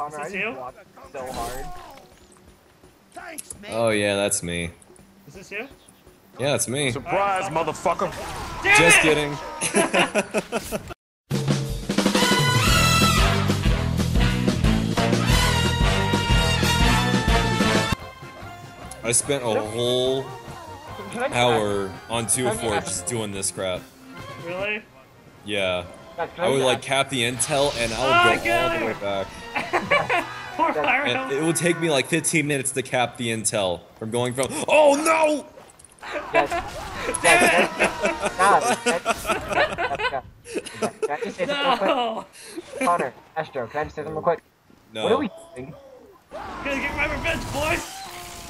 Connor, I Is this just you? blocked so hard. Oh yeah, that's me. Is this you? Yeah, it's me. Surprise, motherfucker. Damn Just it! kidding. I spent a whole Can I just hour on two Can I four just doing this crap. Really? Yeah. I would like cap the intel and oh, I Oh, would go all God. the way back. Poor And Pyro. it would take me like 15 minutes to cap the intel from going from Oh no! Yes. Yes, yes. Nah, that's- that's- Can I just say something real quick? No! Connor, Astro, can I just say something real quick? No. What are we doing? Gonna get my revenge, boys!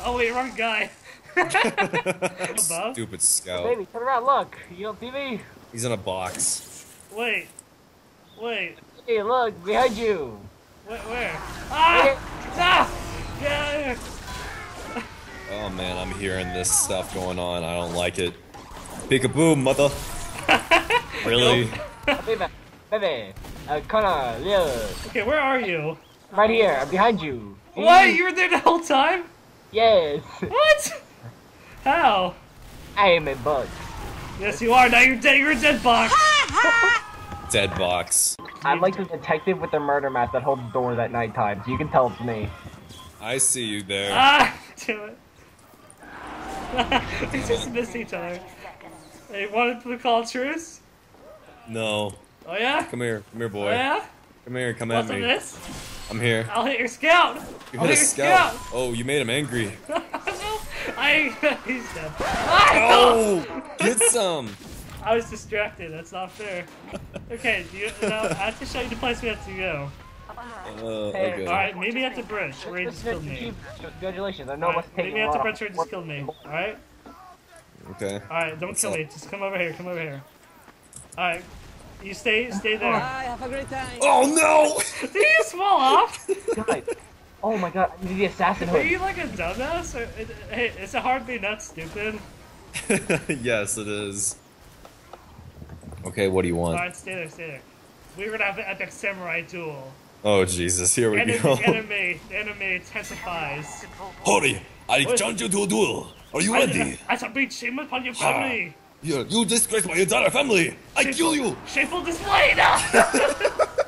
Oh wait, wrong guy. Above? Stupid scout. Baby, turn around, look. You don't see me? He's in a box. Wait. Wait. Hey, look, behind you. Wait, where? Ah! Ah! Get out of here! Oh man, I'm hearing this stuff going on. I don't like it. Peekaboo, mother. really? Baby, baby. Uh, Connor, Leo. Okay, where are you? Right here, I'm behind you. What? You were there the whole time? Yes. What? How? I am a bug. Yes, you are. Now you're dead. You're a dead box. Dead box. I'm like the detective with the murder mask that holds doors at nighttime, so you can tell it's me. I see you there. Ah! Do it. they just missed each other. They wanted to call truce? No. Oh yeah? Come here. Come here, Oh boy. yeah? Come here. Come at What's on me. this? I'm here. I'll hit your scout! You I'll hit a your scout. Oh, you made him angry. I he's dead. Ah, Oh, get some. I was distracted. That's not fair. Okay, do you, now I have to show you the place we have to go. Uh, okay. All right, meet me at the bridge where you just killed me. Congratulations, I know All what's right, meet taking me a at the bridge where you just killed me. All right. Okay. All right, don't What's kill up? me. Just come over here. Come over here. All right. You stay, stay there. have a great time. Oh no! Did you just fall off? Guys, oh my god, I need the assassin Are you like a dumbass? Or, hey, is it hard to be not stupid? yes, it is. Okay, what do you want? Alright, stay there, stay there. We're gonna have an epic samurai duel. Oh Jesus, here we Enemy, go. enemy, the enemy intensifies. Hurry! I challenge you to a duel. Are you ready? I, I shall beat shame upon your family. You, you disgrace my entire family. I kill you. Shameful display now!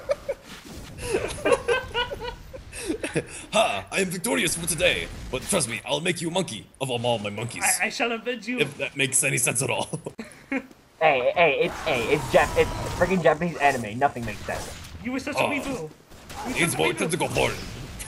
Ha! I am victorious for today. But trust me, I'll make you a monkey of all my monkeys. I, I shall avenge you. if that makes any sense at all. Hey, hey, it's hey, it's Jap, it's freaking Japanese anime. Nothing makes sense. You were such Oh. a weeaboo. it's more tentacle porn.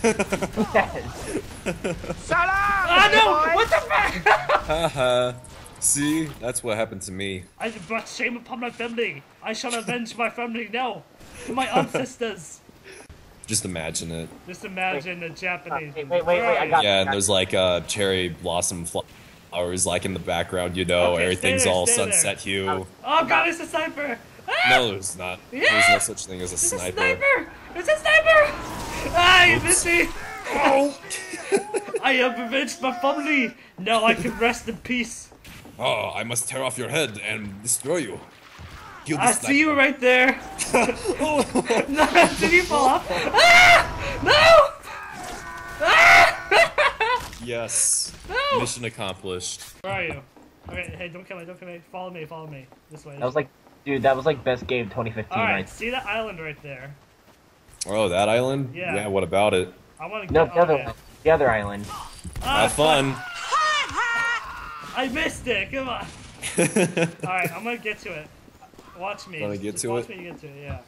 Yes. Ah no! What the fuck? Haha. See, that's what happened to me. I brought shame upon my family. I shall avenge my family now. My ancestors. Just imagine it. Just imagine a Japanese. Wait, wait, wait, wait, I got- Yeah, and there's like uh, cherry blossom flowers like in the background, you know, Okay, everything's there, all stay there. sunset hue. Oh god, it's a sniper! Ah! No, there's not. There's no such thing as a It's a sniper. sniper! It's a sniper! Ah, you missed me! Oh! I have avenged my family! Now I can rest in peace. oh, I must tear off your head and destroy you. I see you right there! Oh, No, did you fall off? Ah! No! Ah! yes. No! Mission accomplished. Where are you? Okay, hey, don't kill me, don't kill me. Follow me, follow me. This way. That was like, dude, that was like best game 2015, Alright, right? see that island right there? Oh, that island? Yeah. Yeah, what about it? I wanna No, get the other on one, the other island. Ah, Have fun. I missed it, come on. Alright, I'm gonna get to it. Watch me. Wanna Just- get just to watch it? me get to it, yeah.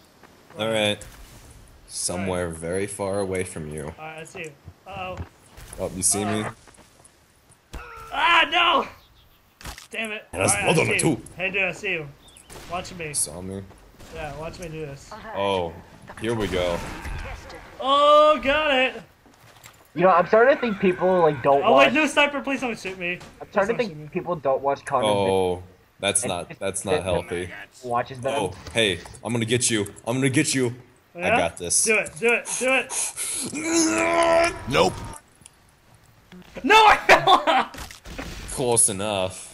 Alright. Somewhere very far away from you. Alright, I see you. Uh oh. Oh, you see me? No! Damn it. And that's Alright, I blood on see it, too. Hey, dude, I see you. Watch me. Saw me? Yeah, watch me do this. Oh, here we go. Oh, got it! You know, I'm starting to think people like don't Oh, watch. wait, no sniper, please don't shoot me. I'm starting to Please don't think people don't watch Connor. Oh, that's not that's not healthy. Watches them. Oh, hey, I'm gonna get you. I'm gonna get you. shoot me. I got this. Do it, do it, do it! Nope. No, I fell off! Close enough.